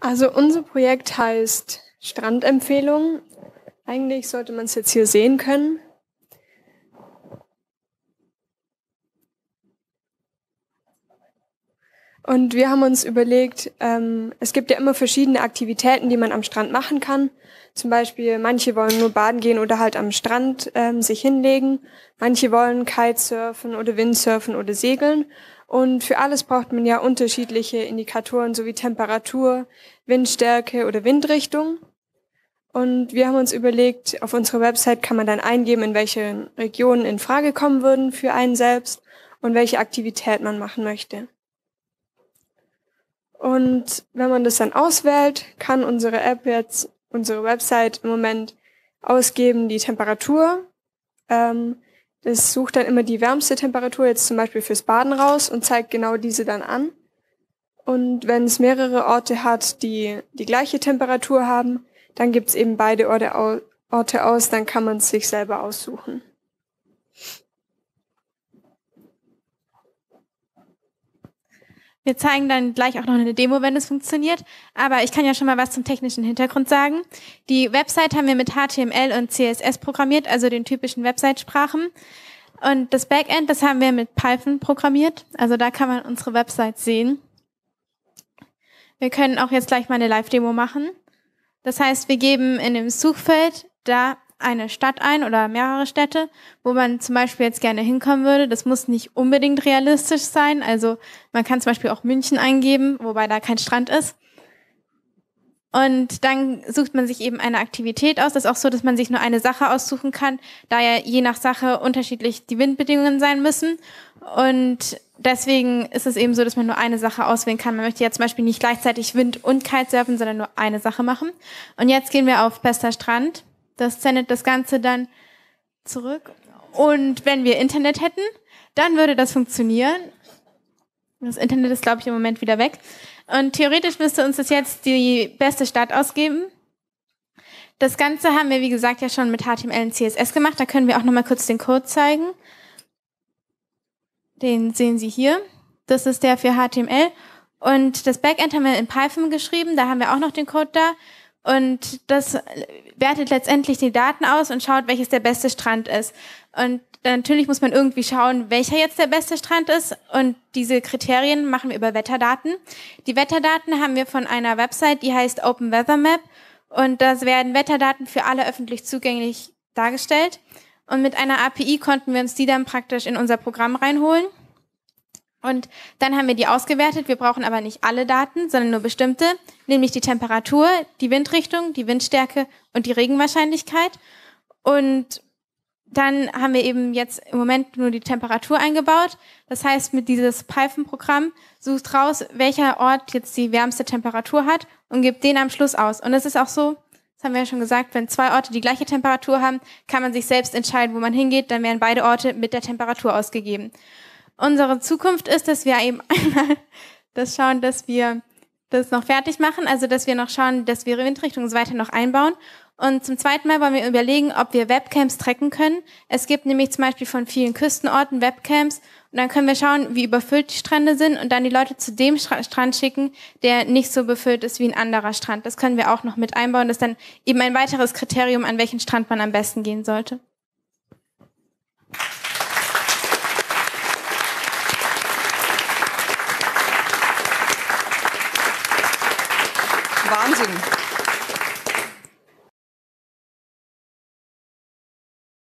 Also unser Projekt heißt Strandempfehlung. Eigentlich sollte man es jetzt hier sehen können. Und wir haben uns überlegt, ähm, es gibt ja immer verschiedene Aktivitäten, die man am Strand machen kann. Zum Beispiel, manche wollen nur baden gehen oder halt am Strand ähm, sich hinlegen. Manche wollen Kitesurfen oder Windsurfen oder segeln. Und für alles braucht man ja unterschiedliche Indikatoren sowie Temperatur, Windstärke oder Windrichtung. Und wir haben uns überlegt, auf unserer Website kann man dann eingeben, in welche Regionen in Frage kommen würden für einen selbst und welche Aktivität man machen möchte. Und wenn man das dann auswählt, kann unsere App jetzt, unsere Website im Moment ausgeben die Temperatur. Ähm, das sucht dann immer die wärmste Temperatur, jetzt zum Beispiel fürs Baden raus und zeigt genau diese dann an. Und wenn es mehrere Orte hat, die die gleiche Temperatur haben, dann gibt es eben beide Orte, Orte aus, dann kann man es sich selber aussuchen. Wir zeigen dann gleich auch noch eine Demo, wenn es funktioniert. Aber ich kann ja schon mal was zum technischen Hintergrund sagen. Die Website haben wir mit HTML und CSS programmiert, also den typischen Website-Sprachen. Und das Backend, das haben wir mit Python programmiert. Also da kann man unsere Website sehen. Wir können auch jetzt gleich mal eine Live-Demo machen. Das heißt, wir geben in dem Suchfeld da eine Stadt ein oder mehrere Städte, wo man zum Beispiel jetzt gerne hinkommen würde. Das muss nicht unbedingt realistisch sein. Also man kann zum Beispiel auch München eingeben, wobei da kein Strand ist. Und dann sucht man sich eben eine Aktivität aus. Das ist auch so, dass man sich nur eine Sache aussuchen kann, da ja je nach Sache unterschiedlich die Windbedingungen sein müssen. Und deswegen ist es eben so, dass man nur eine Sache auswählen kann. Man möchte ja zum Beispiel nicht gleichzeitig Wind und Kitesurfen, sondern nur eine Sache machen. Und jetzt gehen wir auf Bester Strand. Das sendet das Ganze dann zurück. Und wenn wir Internet hätten, dann würde das funktionieren. Das Internet ist, glaube ich, im Moment wieder weg. Und theoretisch müsste uns das jetzt die beste Stadt ausgeben. Das Ganze haben wir, wie gesagt, ja schon mit HTML und CSS gemacht. Da können wir auch nochmal kurz den Code zeigen. Den sehen Sie hier. Das ist der für HTML. Und das Backend haben wir in Python geschrieben. Da haben wir auch noch den Code da. Und das wertet letztendlich die Daten aus und schaut, welches der beste Strand ist. Und natürlich muss man irgendwie schauen, welcher jetzt der beste Strand ist. Und diese Kriterien machen wir über Wetterdaten. Die Wetterdaten haben wir von einer Website, die heißt Open Weather Map. Und da werden Wetterdaten für alle öffentlich zugänglich dargestellt. Und mit einer API konnten wir uns die dann praktisch in unser Programm reinholen. Und dann haben wir die ausgewertet. Wir brauchen aber nicht alle Daten, sondern nur bestimmte, nämlich die Temperatur, die Windrichtung, die Windstärke und die Regenwahrscheinlichkeit. Und dann haben wir eben jetzt im Moment nur die Temperatur eingebaut. Das heißt, mit dieses Python-Programm sucht raus, welcher Ort jetzt die wärmste Temperatur hat und gibt den am Schluss aus. Und es ist auch so, das haben wir ja schon gesagt, wenn zwei Orte die gleiche Temperatur haben, kann man sich selbst entscheiden, wo man hingeht. Dann werden beide Orte mit der Temperatur ausgegeben. Unsere Zukunft ist, dass wir eben einmal das schauen, dass wir das noch fertig machen, also dass wir noch schauen, dass wir Windrichtung so weiter noch einbauen. Und zum zweiten Mal wollen wir überlegen, ob wir Webcams tracken können. Es gibt nämlich zum Beispiel von vielen Küstenorten Webcams und dann können wir schauen, wie überfüllt die Strände sind und dann die Leute zu dem Strand schicken, der nicht so befüllt ist wie ein anderer Strand. Das können wir auch noch mit einbauen. Das ist dann eben ein weiteres Kriterium, an welchen Strand man am besten gehen sollte. amazing.